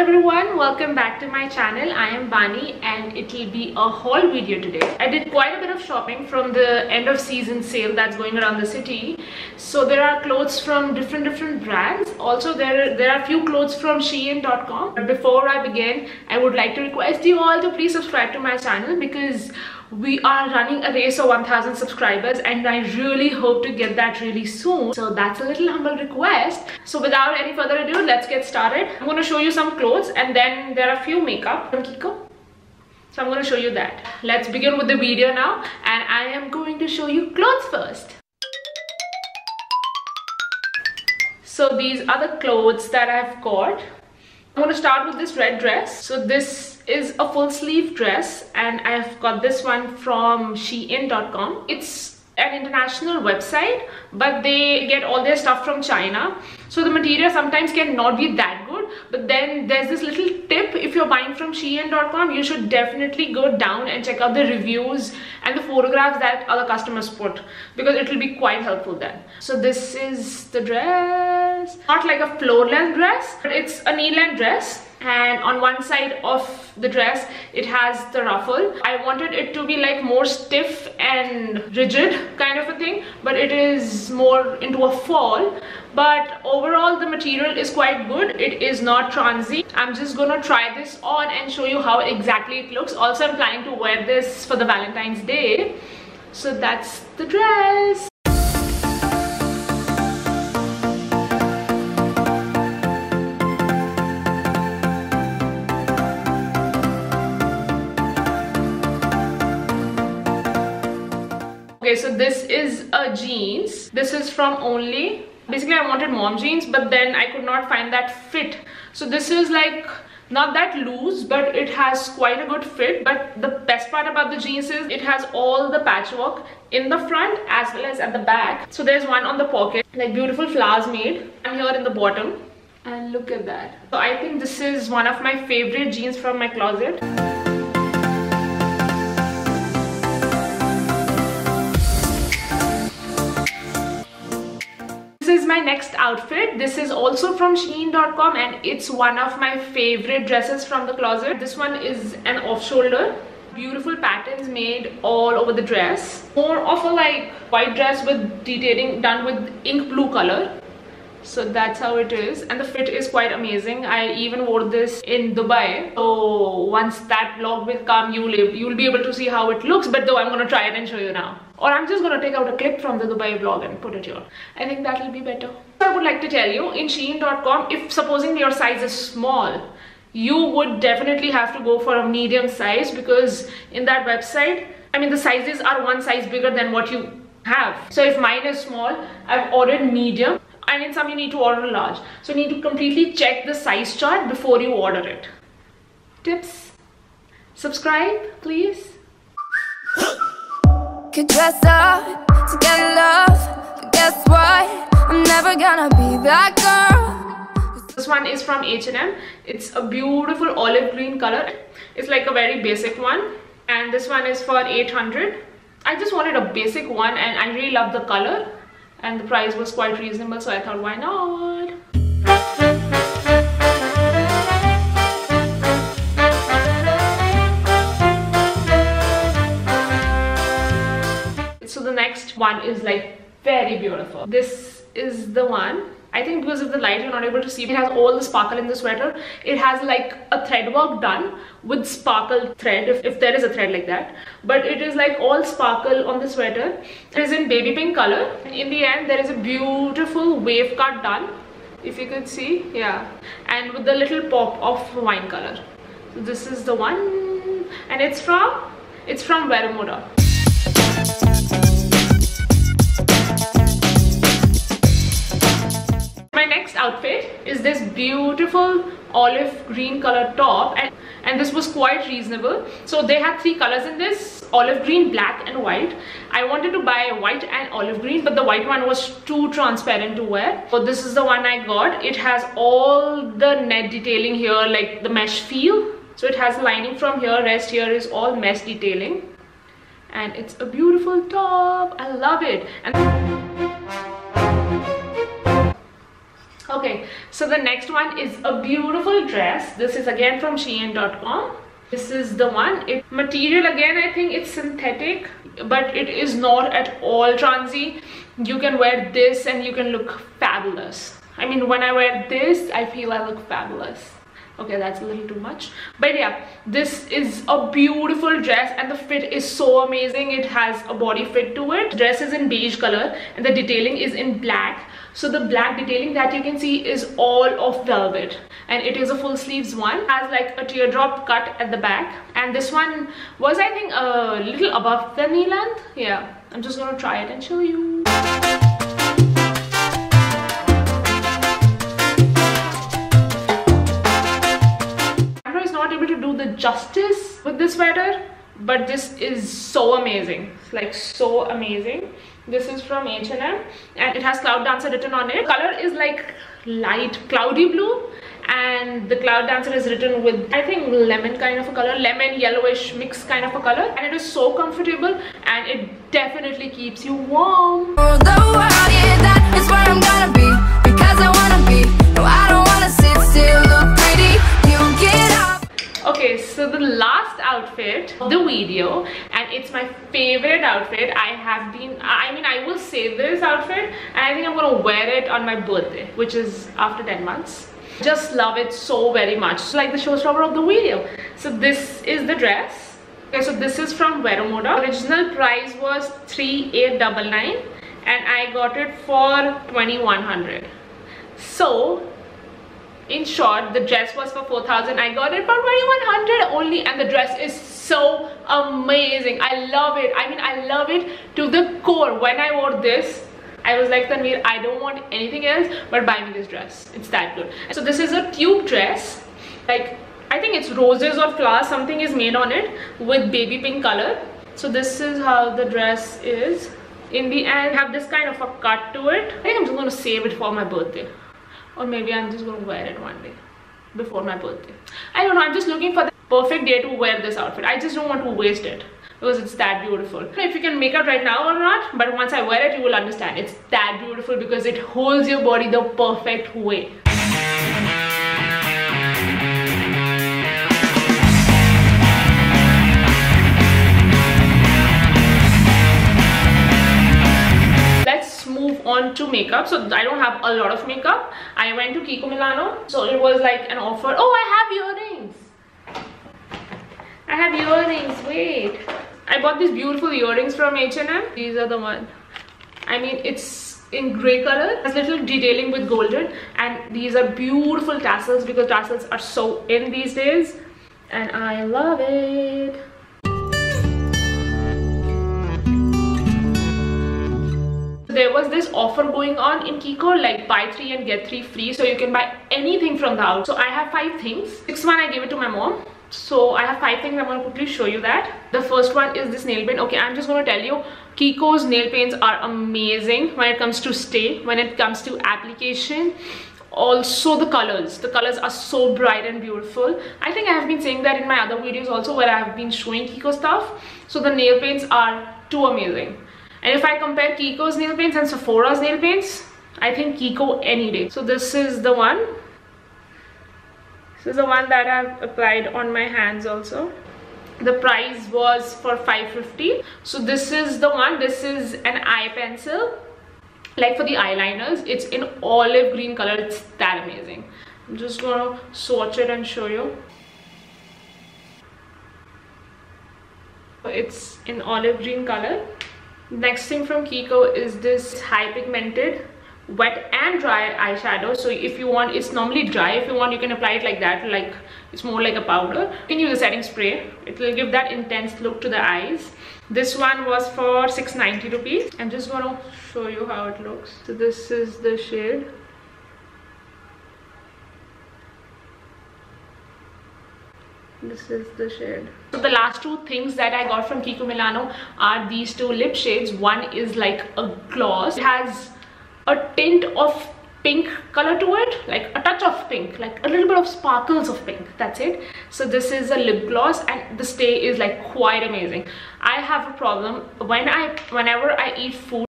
everyone welcome back to my channel. I am Baani and it will be a haul video today. I did quite a bit of shopping from the end of season sale that's going around the city. So there are clothes from different different brands. Also there there are few clothes from shein.com before i begin i would like to request you all to please subscribe to my channel because we are running a race of 1000 subscribers and i really hope to get that really soon. So that's a little humble request. So without any further ado let's get started. I'm going to show you some clothes and then there are a few makeup. From kiko. So i'm going to show you that. Let's begin with the video now and i am going to show you clothes first. So these are the clothes that i've got. I'm going to start with this red dress. So this is a full sleeve dress and I've got this one from shein.com. It's an international website but they get all their stuff from China. So the material sometimes can not be that good but then there's this little tip if you're buying from shein.com you should definitely go down and check out the reviews and the photographs that other customers put because it will be quite helpful then. So this is the dress not like a floor length dress but it's a knee length dress. And on one side of the dress it has the ruffle. I wanted it to be like more stiff and rigid kind of a thing but it is more into a fall. But overall the material is quite good. It is not transy. I'm just gonna try this on and show you how exactly it looks. Also i'm planning to wear this for the valentine's day. So that's the dress okay so this is a jeans. This is from only. Basically i wanted mom jeans but then i could not find that fit. So this is like not that loose but it has quite a good fit. But the best part about the jeans is it has all the patchwork in the front as well as at the back. So there's one on the pocket like beautiful flowers made. And here in the bottom. And look at that. So i think this is one of my favorite jeans from my closet my next outfit. This is also from shein.com and it's one of my favorite dresses from the closet. This one is an off-shoulder. Beautiful patterns made all over the dress. More of a like white dress with detailing done with ink blue color so that's how it is. And the fit is quite amazing. I even wore this in dubai. So once that vlog will come you'll you'll be able to see how it looks. But though i'm gonna try it and show you now. Or i'm just gonna take out a clip from the dubai vlog and put it here. I think that will be better. I would like to tell you in shein.com if supposing your size is small you would definitely have to go for a medium size because in that website i mean the sizes are one size bigger than what you have. So if mine is small i've ordered medium and in some you need to order large. So you need to completely check the size chart before you order it. Tips? Subscribe please. Could dress up to get love. But guess what? I'm never gonna be that girl. This one is from H&M it's a beautiful olive green color. It's like a very basic one. And this one is for 800 I just wanted a basic one and I really love the color and the price was quite reasonable so I thought why not? So the next one is like very beautiful. This is the one I think because of the light you're not able to see. It has all the sparkle in the sweater. It has like a thread work done with sparkle thread if, if there is a thread like that. But it is like all sparkle on the sweater. It is in baby pink color. In the end there is a beautiful wave cut done if you could see. Yeah. And with the little pop of wine color. So this is the one. And it's from it's from Vero Moda next outfit is this beautiful olive green color top and, and this was quite reasonable. So they had three colors in this olive green black and white. I wanted to buy white and olive green but the white one was too transparent to wear. So this is the one i got. It has all the net detailing here like the mesh feel. So it has lining from here rest here is all mesh detailing. And it's a beautiful top. I love it. And Okay, so the next one is a beautiful dress. This is again from Shein.com. This is the one. It material again, I think it's synthetic, but it is not at all transy. You can wear this and you can look fabulous. I mean, when I wear this, I feel I look fabulous okay that's a little too much but yeah this is a beautiful dress and the fit is so amazing it has a body fit to it dress is in beige color and the detailing is in black so the black detailing that you can see is all of velvet. And it is a full sleeves one. Has like a teardrop cut at the back. And this one was i think a little above the knee length. Yeah i'm just gonna try it and show you. Is not able to do the justice with this sweater but this is so amazing like so amazing this is from H&M and it has Cloud Dancer written on it. Color is like light cloudy blue and the Cloud Dancer is written with I think lemon kind of a color, lemon yellowish mix kind of a color and it is so comfortable and it definitely keeps you warm. My favorite outfit. I have been i mean i will save this outfit and i think i'm gonna wear it on my birthday which is after 10 months. Just love it so very much. It's like the showstopper of the video so this is the dress. Okay so this is from Vero Moda. Original price was 3899 and i got it for 2100 so in short the dress was for 4000 i got it for 2100 only and the dress is so amazing i love it i mean i love it to the core when i wore this I was like Tanveer, I don't want anything else but buy me this dress. It's that good. So this is a tube dress. Like I think it's roses or flowers. Something is made on it with baby pink color. So this is how the dress is. In the end, have this kind of a cut to it. I think I'm just to save it for my birthday or maybe I'm just gonna wear it one day before my birthday I don't know I'm just looking for perfect day to wear this outfit. I just don't want to waste it because it's that beautiful. If you can make out right now or not but once I wear it you will understand. It's that beautiful because it holds your body the perfect way. Let's move on to makeup. So i don't have a lot of makeup. I went to kiko milano. So it was like an offer. Oh i have earrings i have earrings wait. I bought these beautiful earrings from h&m. These are the one i mean it's in gray color. Has little detailing with golden. And these are beautiful tassels because tassels are so in these days. And i love it. There was this offer going on in Kiko like buy three and get three free. So you can buy anything from the house. So I have five things. Sixth one I gave it to my mom so I have five things I'm going to quickly show you that. The first one is this nail paint. Okay I'm just going to tell you Kiko's nail paints are amazing when it comes to stay when it comes to application. Also the colors. The colors are so bright and beautiful. I think i have been saying that in my other videos also where i have been showing kiko stuff. So the nail paints are too amazing. And if I compare Kiko's nail paints and Sephora's nail paints, I think Kiko any day. So this is the one. Is the one that I've applied on my hands also. The price was for 550. So this is the one. This is an eye pencil. Like for the eyeliners, it's in olive green color. It's that amazing. I'm just gonna swatch it and show you. It's in olive green color next thing from kiko is this high pigmented wet and dry eyeshadow. So if you want it's normally dry. If you want you can apply it like that like it's more like a powder. You can use a setting spray. It will give that intense look to the eyes. This one was for 690 rupees. I'm just going to show you how it looks. So this is the shade. This is the shade. So the last two things that i got from kiko milano are these two lip shades. One is like a gloss. It has a tint of pink color to it like a touch of pink like a little bit of sparkles of pink. That's it. So this is a lip gloss and the stay is like quite amazing. I have a problem. When i whenever i eat food